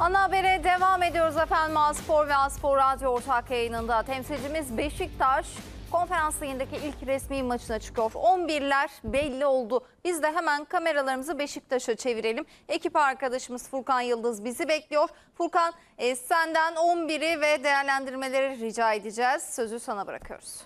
Ana habere devam ediyoruz efendim. Aspor ve Aspor Radyo ortak yayınında temsilcimiz Beşiktaş konferans ligindeki ilk resmi maçına çıkıyor. 11'ler belli oldu. Biz de hemen kameralarımızı Beşiktaş'a çevirelim. Ekip arkadaşımız Furkan Yıldız bizi bekliyor. Furkan e, senden 11'i ve değerlendirmeleri rica edeceğiz. Sözü sana bırakıyoruz.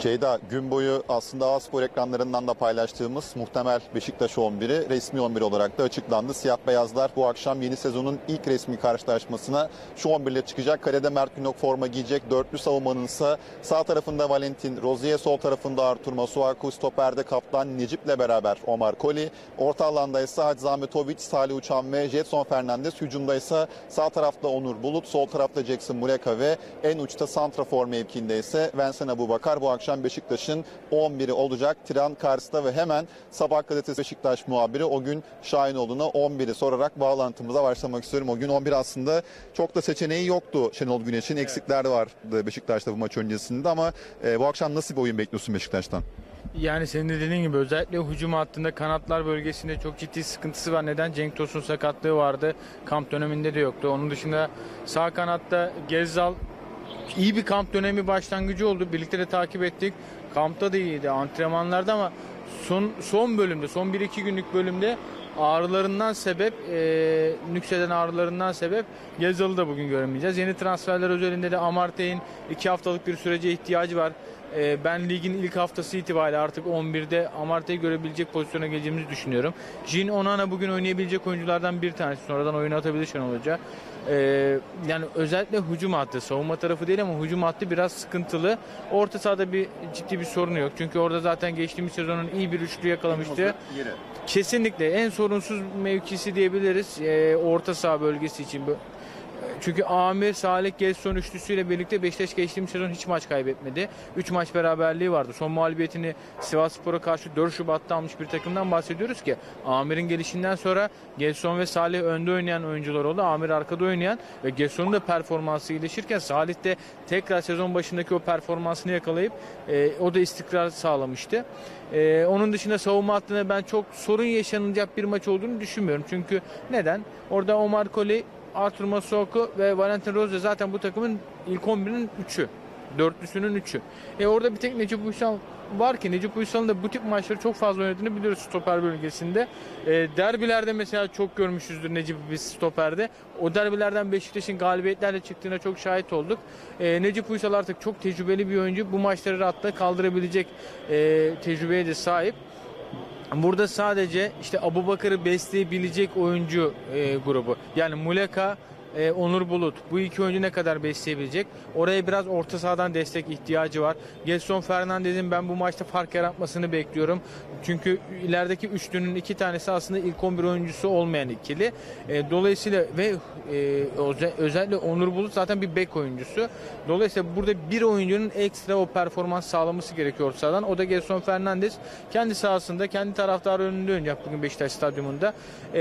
Ceyda gün boyu aslında A-Spor ekranlarından da paylaştığımız muhtemel Beşiktaş 11'i resmi 11 olarak da açıklandı. Siyah beyazlar bu akşam yeni sezonun ilk resmi karşılaşmasına şu 11 ile çıkacak. Kalede Mert Günok forma giyecek. Dörtlü savunmanın ise sağ tarafında Valentin Rozier, sol tarafında Artur Masuaku, stoperde kaptan Necip'le beraber Omar Koli. Orta alanda ise Hacı Ahmetoviç, Salih Uçan ve Jetson Fernandez. Hücumda ise sağ tarafta Onur Bulut, sol tarafta Jackson Muleka ve en uçta Santrafor mevkiinde ise Vincent Abubakar. Bu akşam Beşiktaş'ın 11'i olacak. Tiran karşısında ve hemen Sabah gazetesi Beşiktaş muhabiri o gün Şahinoğlu'na 11'i sorarak bağlantımıza başlamak istiyorum. O gün 11 aslında çok da seçeneği yoktu Şenol Güneş'in. Eksikler vardı Beşiktaş'ta bu maç öncesinde ama e, bu akşam nasıl bir oyun bekliyorsun Beşiktaş'tan? Yani senin de dediğin gibi özellikle hücum hattında kanatlar bölgesinde çok ciddi sıkıntısı var. Neden? Cenk Tosun sakatlığı vardı. Kamp döneminde de yoktu. Onun dışında sağ kanatta Gezzal iyi bir kamp dönemi başlangıcı oldu. Birlikte de takip ettik. Kampta da iyiydi, antrenmanlarda ama son son bölümde, son 1-2 günlük bölümde ağrılarından sebep, e, nükseden ağrılarından sebep Gezzal'ı da bugün göremeyeceğiz. Yeni transferler özelinde de Amartey'in 2 haftalık bir sürece ihtiyacı var. E, ben ligin ilk haftası itibariyle artık 11'de Amartey'i görebilecek pozisyona geleceğimizi düşünüyorum. Jin Onana bugün oynayabilecek oyunculardan bir tanesi. Sonradan oyuna atabilir Şenol Hoca. E, yani özellikle hücum hattı, savunma tarafı değil ama hücum hattı biraz sıkıntılı. Orta sahada bir ciddi bir sorunu yok. Çünkü orada zaten geçtiğimiz sezonun iyi bir üçlü yakalamıştı. Kesinlikle en sorunsuz mevkisi diyebiliriz e, orta saha bölgesi için. Çünkü Amir, Salih, Gelson üçlüsüyle birlikte Beşiktaş geçtiğimiz sezon hiç maç kaybetmedi. 3 maç beraberliği vardı. Son mağlubiyetini Sivasspor'a karşı 4 Şubat'ta almış bir takımdan bahsediyoruz ki Amir'in gelişinden sonra Gelson ve Salih önde oynayan oyuncular oldu. Amir arkada oynayan ve Gelson'un da performansı iyileşirken Salih de tekrar sezon başındaki o performansını yakalayıp e, o da istikrar sağlamıştı. Ee, onun dışında savunma hattında ben çok sorun yaşanacak bir maç olduğunu düşünmüyorum. Çünkü neden? Orada Omar Koli, Artur Masuaku ve Valentin Rose zaten bu takımın ilk 11'inin 3'ü. Dörtlüsünün 3'ü. E orada bir tek Necip Uysal var ki Necip Uysal'ın da bu tip maçları çok fazla oynadığını biliyoruz stoper bölgesinde. E, derbilerde mesela çok görmüşüzdür Necip'i biz stoperde. O derbilerden Beşiktaş'ın galibiyetlerle çıktığına çok şahit olduk. E, Necip Uysal artık çok tecrübeli bir oyuncu. Bu maçları rahatla kaldırabilecek e, tecrübeye de sahip. Burada sadece işte Abu Bakar'ı besleyebilecek oyuncu e, grubu. Yani Muleka, e, Onur Bulut. Bu iki oyuncu ne kadar besleyebilecek? Oraya biraz orta sahadan destek ihtiyacı var. Gelson Fernandez'in ben bu maçta fark yaratmasını bekliyorum. Çünkü ilerideki üçlünün iki tanesi aslında ilk 11 oyuncusu olmayan ikili. E, dolayısıyla ve e, öze- özellikle Onur Bulut zaten bir bek oyuncusu. Dolayısıyla burada bir oyuncunun ekstra o performans sağlaması gerekiyor sahadan. O da Gelson Fernandez. Kendi sahasında, kendi taraftarı önünde oynayacak bugün Beşiktaş Stadyumunda. E,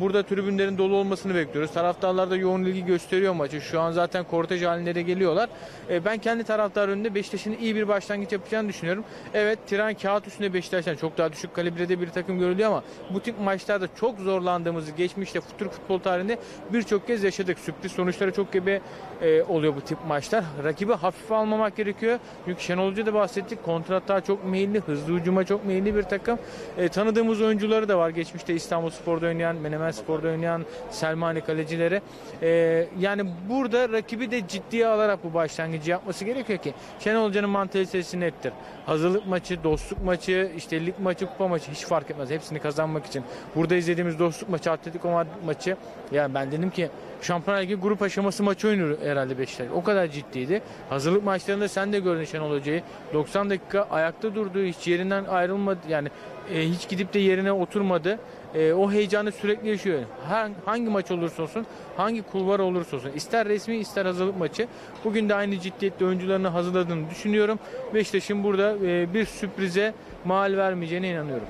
burada tribünlerin dolu olmasını bekliyoruz. Taraftarlar da yoğun ilgi gösteriyor maçı. Şu an zaten kortej halinde de geliyorlar. E, ben kendi taraftar önünde Beşiktaş'ın iyi bir başlangıç yapacağını düşünüyorum. Evet Tiran kağıt üstünde Beşiktaş'tan çok daha düşük kalibrede bir takım görülüyor ama bu tip maçlarda çok zorlandığımızı geçmişte Türk futbol tarihinde birçok kez yaşadık. Sürpriz sonuçlara çok gebe e, oluyor bu tip maçlar. Rakibi hafife almamak gerekiyor. Çünkü Şenol Hoca da bahsettik. Kontratta çok meyilli, hızlı hücuma çok meyilli bir takım. E, tanıdığımız oyuncuları da var. Geçmişte İstanbul Spor'da oynayan, Menemen Spor'da oynayan Selmani kalecileri. E, yani burada rakibi de ciddiye alarak bu başlangıcı yapması gerekiyor ki Şenol Hoca'nın mantalitesi nettir. Hazırlık maçı, dostluk maçı, işte lig maçı, kupa maçı hiç fark etmez. Hepsini kazanmak için. Burada izlediğimiz dostluk maçı, Atletico Madrid maçı yani ben dedim ki Şampiyonlar Ligi grup aşaması maçı oynuyor herhalde Beşiktaş. O kadar ciddiydi. Hazırlık maçlarında sen de gördün Şenol Hoca'yı. 90 dakika ayakta durdu. Hiç yerinden ayrılmadı. Yani e, hiç gidip de yerine oturmadı. E, o heyecanı sürekli yaşıyor. Her, hangi maç olursa olsun, hangi kulvar olursa olsun. ister resmi ister hazırlık maçı. Bugün de aynı ciddiyette oyuncularını hazırladığını düşünüyorum. Beşiktaş'ın burada e, bir sürprize mal vermeyeceğine inanıyorum.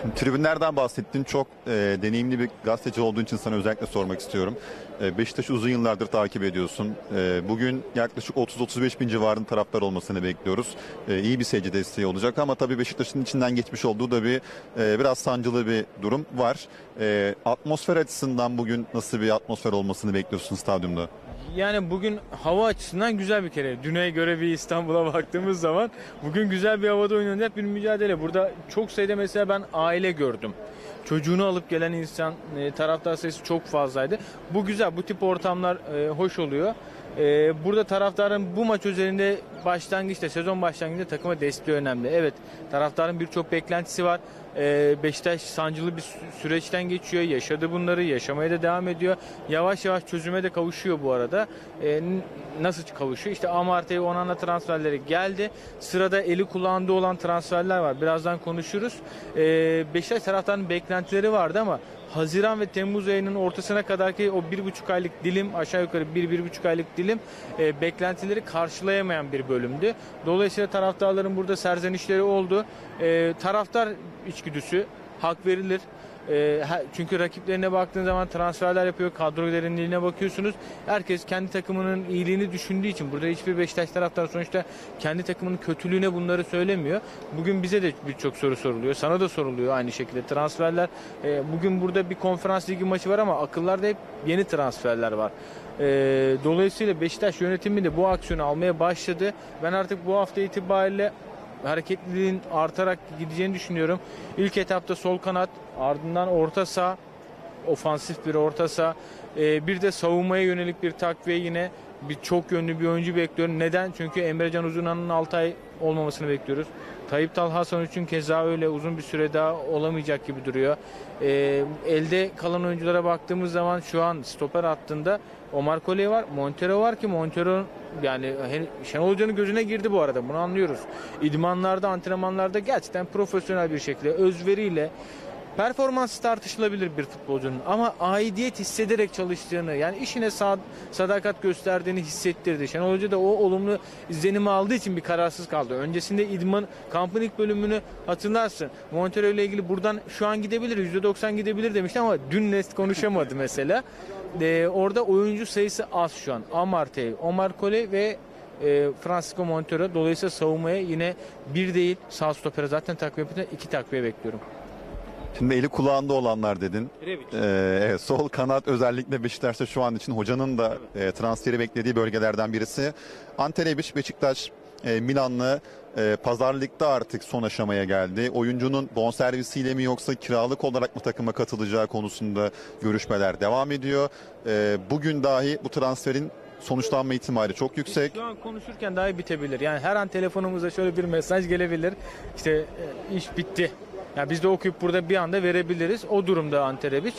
Şimdi tribünlerden bahsettin. Çok e, deneyimli bir gazeteci olduğun için sana özellikle sormak istiyorum. E, Beşiktaş'ı uzun yıllardır takip ediyorsun. E, bugün yaklaşık 30-35 bin civarında taraftar olmasını bekliyoruz. E, iyi bir seyirci desteği olacak ama tabii Beşiktaş'ın içinden geçmiş olduğu da bir e, biraz sancılı bir durum var. E, atmosfer açısından bugün nasıl bir atmosfer olmasını bekliyorsun stadyumda? Yani bugün hava açısından güzel bir kere. Düne göre bir İstanbul'a baktığımız zaman bugün güzel bir havada oynanacak bir mücadele. Burada çok sayıda mesela ben aile gördüm. Çocuğunu alıp gelen insan e, taraftar sayısı çok fazlaydı. Bu güzel. Bu tip ortamlar e, hoş oluyor. E, burada taraftarın bu maç üzerinde başlangıçta, sezon başlangıcında takıma desteği önemli. Evet, taraftarın birçok beklentisi var. E, Beşiktaş sancılı bir sü- süreçten geçiyor. Yaşadı bunları, yaşamaya da devam ediyor. Yavaş yavaş çözüme de kavuşuyor bu arada. E, n- nasıl kavuşuyor? İşte Amartey, Onana transferleri geldi. Sırada eli kulağında olan transferler var. Birazdan konuşuruz. E, Beşiktaş taraftarının beklentileri vardı ama Haziran ve Temmuz ayının ortasına kadarki o bir buçuk aylık dilim aşağı yukarı bir, bir buçuk aylık dilim e, beklentileri karşılayamayan bir bölümdü. Dolayısıyla taraftarların burada serzenişleri oldu. E, taraftar içgüdüsü hak verilir. E, ha- çünkü rakiplerine baktığın zaman transferler yapıyor, kadro derinliğine bakıyorsunuz. Herkes kendi takımının iyiliğini düşündüğü için burada hiçbir Beşiktaş taraftarı sonuçta kendi takımının kötülüğüne bunları söylemiyor. Bugün bize de birçok soru soruluyor. Sana da soruluyor aynı şekilde. Transferler e, bugün burada bir konferans ligi maçı var ama akıllarda hep yeni transferler var. E, dolayısıyla Beşiktaş yönetimi de bu aksiyonu almaya başladı. Ben artık bu hafta itibariyle hareketliliğin artarak gideceğini düşünüyorum. İlk etapta sol kanat, ardından orta saha, ofansif bir orta saha, e, bir de savunmaya yönelik bir takviye yine bir çok yönlü bir oyuncu bekliyorum. Neden? Çünkü Emrecan Uzunan'ın 6 ay olmamasını bekliyoruz. Tayyip Talha için keza öyle uzun bir süre daha olamayacak gibi duruyor. E, elde kalan oyunculara baktığımız zaman şu an stoper hattında Omar Koley var, Montero var ki Montero yani Şenol Hoca'nın gözüne girdi bu arada bunu anlıyoruz. İdmanlarda, antrenmanlarda gerçekten profesyonel bir şekilde özveriyle performansı tartışılabilir bir futbolcunun ama aidiyet hissederek çalıştığını yani işine sad- sadakat gösterdiğini hissettirdi. Şenol Hoca da o olumlu izlenimi aldığı için bir kararsız kaldı. Öncesinde idman kampın ilk bölümünü hatırlarsın. Montero ile ilgili buradan şu an gidebilir %90 gidebilir demişti ama dün net konuşamadı mesela. Ee, orada oyuncu sayısı az şu an. Amartey, Omar Kole ve e, Francisco Montero. Dolayısıyla savunmaya yine bir değil sağ stopere zaten takviye iki takviye bekliyorum. Şimdi eli kulağında olanlar dedin. Ee, evet, sol kanat özellikle Beşiktaş'ta şu an için hocanın da e, transferi beklediği bölgelerden birisi. Ante Rebic, Beşiktaş, e, Milanlı e, pazarlıkta artık son aşamaya geldi. Oyuncunun bonservisiyle mi yoksa kiralık olarak mı takıma katılacağı konusunda görüşmeler devam ediyor. E, bugün dahi bu transferin sonuçlanma ihtimali çok yüksek. Şu an konuşurken dahi bitebilir. Yani her an telefonumuza şöyle bir mesaj gelebilir. İşte e, iş bitti. Yani biz de okuyup burada bir anda verebiliriz. O durumda Ante Rebic.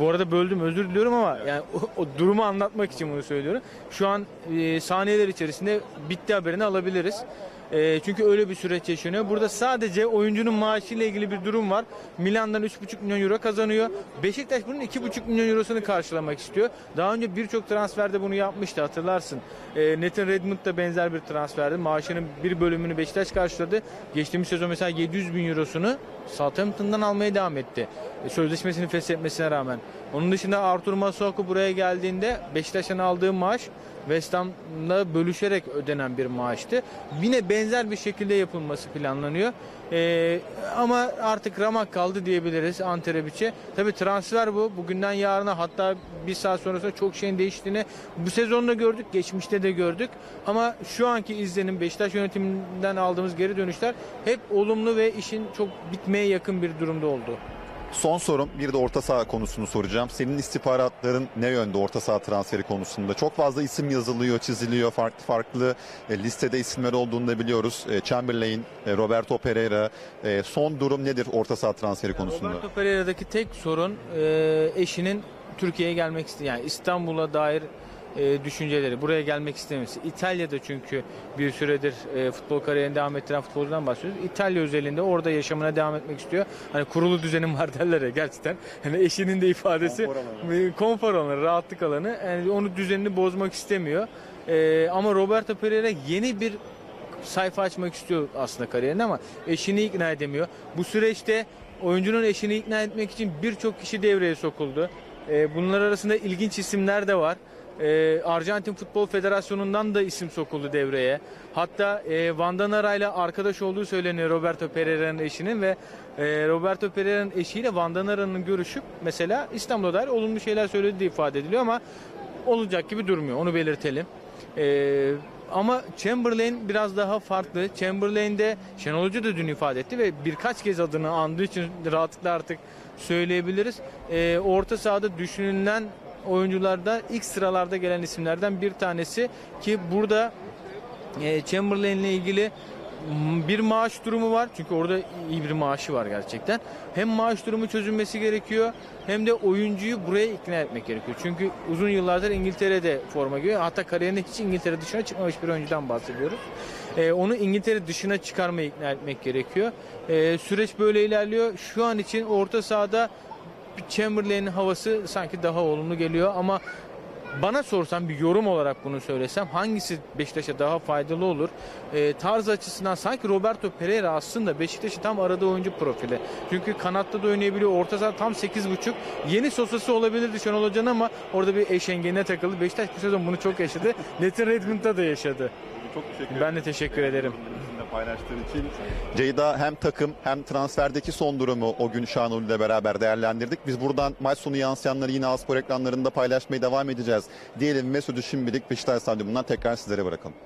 Bu arada böldüm özür diliyorum ama yani o, o durumu anlatmak için bunu söylüyorum. Şu an e, saniyeler içerisinde bitti haberini alabiliriz. E, çünkü öyle bir süreç yaşanıyor. Burada sadece oyuncunun maaşıyla ilgili bir durum var. Milan'dan 3,5 milyon euro kazanıyor. Beşiktaş bunun 2,5 milyon eurosunu karşılamak istiyor. Daha önce birçok transferde bunu yapmıştı hatırlarsın. E, Nathan Redmond da benzer bir transferdi. Maaşının bir bölümünü Beşiktaş karşıladı. Geçtiğimiz sezon mesela 700 bin eurosunu Southampton'dan almaya devam etti. E, sözleşmesini feshetmesine rağmen. Onun dışında Artur Masuaku buraya geldiğinde Beşiktaş'ın aldığı maaş West Ham'la bölüşerek ödenen bir maaştı. Yine benzer bir şekilde yapılması planlanıyor. Ee, ama artık ramak kaldı diyebiliriz Ante Rebic'e. Tabii transfer bu. Bugünden yarına hatta bir saat sonrasında çok şeyin değiştiğini bu sezonda gördük. Geçmişte de gördük. Ama şu anki izlenim Beşiktaş yönetiminden aldığımız geri dönüşler hep olumlu ve işin çok bitmeye yakın bir durumda oldu. Son sorum bir de orta saha konusunu soracağım. Senin istihbaratların ne yönde orta saha transferi konusunda? Çok fazla isim yazılıyor, çiziliyor. Farklı farklı e, listede isimler olduğunu da biliyoruz. E, Chamberlain, e, Roberto Pereira. E, son durum nedir orta saha transferi konusunda? Roberto Pereira'daki tek sorun e, eşinin Türkiye'ye gelmek iste yani İstanbul'a dair e, düşünceleri, buraya gelmek istemesi. İtalya'da çünkü bir süredir e, futbol kariyerini devam ettiren futbolcudan bahsediyoruz. İtalya özelinde orada yaşamına devam etmek istiyor. Hani kurulu düzenim var derler ya gerçekten. Hani eşinin de ifadesi konfor, konfor alanı, rahatlık alanı. Yani onu düzenini bozmak istemiyor. E, ama Roberto Pereira yeni bir sayfa açmak istiyor aslında kariyerinde ama eşini ikna edemiyor. Bu süreçte oyuncunun eşini ikna etmek için birçok kişi devreye sokuldu. Bunlar arasında ilginç isimler de var. E, Arjantin Futbol Federasyonu'ndan da isim sokuldu devreye. Hatta e, Vandanara ile arkadaş olduğu söyleniyor Roberto Pereira'nın eşinin ve e, Roberto Pereira'nın eşiyle Vandanara'nın görüşüp mesela İstanbul'a dair olumlu şeyler söylediği ifade ediliyor ama olacak gibi durmuyor. Onu belirtelim. Ee, ama Chamberlain biraz daha farklı. Chamberlain'de Şenol Hoca da dün ifade etti ve birkaç kez adını andığı için rahatlıkla artık söyleyebiliriz. Ee, orta sahada düşünülen oyuncularda ilk sıralarda gelen isimlerden bir tanesi ki burada e, Chamberlain ile ilgili bir maaş durumu var. Çünkü orada iyi bir maaşı var gerçekten. Hem maaş durumu çözülmesi gerekiyor hem de oyuncuyu buraya ikna etmek gerekiyor. Çünkü uzun yıllardır İngiltere'de forma giyiyor. Hatta kariyerinde hiç İngiltere dışına çıkmamış bir oyuncudan bahsediyoruz. E, onu İngiltere dışına çıkarmaya ikna etmek gerekiyor. E, süreç böyle ilerliyor. Şu an için orta sahada Chamberlain'in havası sanki daha olumlu geliyor ama bana sorsan bir yorum olarak bunu söylesem hangisi Beşiktaş'a daha faydalı olur? Ee, tarz açısından sanki Roberto Pereira aslında Beşiktaş'ı tam aradığı oyuncu profili. Çünkü kanatta da oynayabiliyor. Orta saha tam 8.5. Yeni sosası olabilirdi Şenol Hoca'nın ama orada bir eşengeline takıldı. Beşiktaş bu sezon bunu çok yaşadı. Nathan Redmond'da da yaşadı. Çok teşekkür Ben de teşekkür ederim. Paylaştığın için. Ceyda hem takım hem transferdeki son durumu o gün Şanol ile beraber değerlendirdik. Biz buradan maç sonu yansıyanları yine Aspor ekranlarında paylaşmaya devam edeceğiz. Diyelim sözü şimdilik Beşiktaş Stadyumundan tekrar sizlere bırakalım.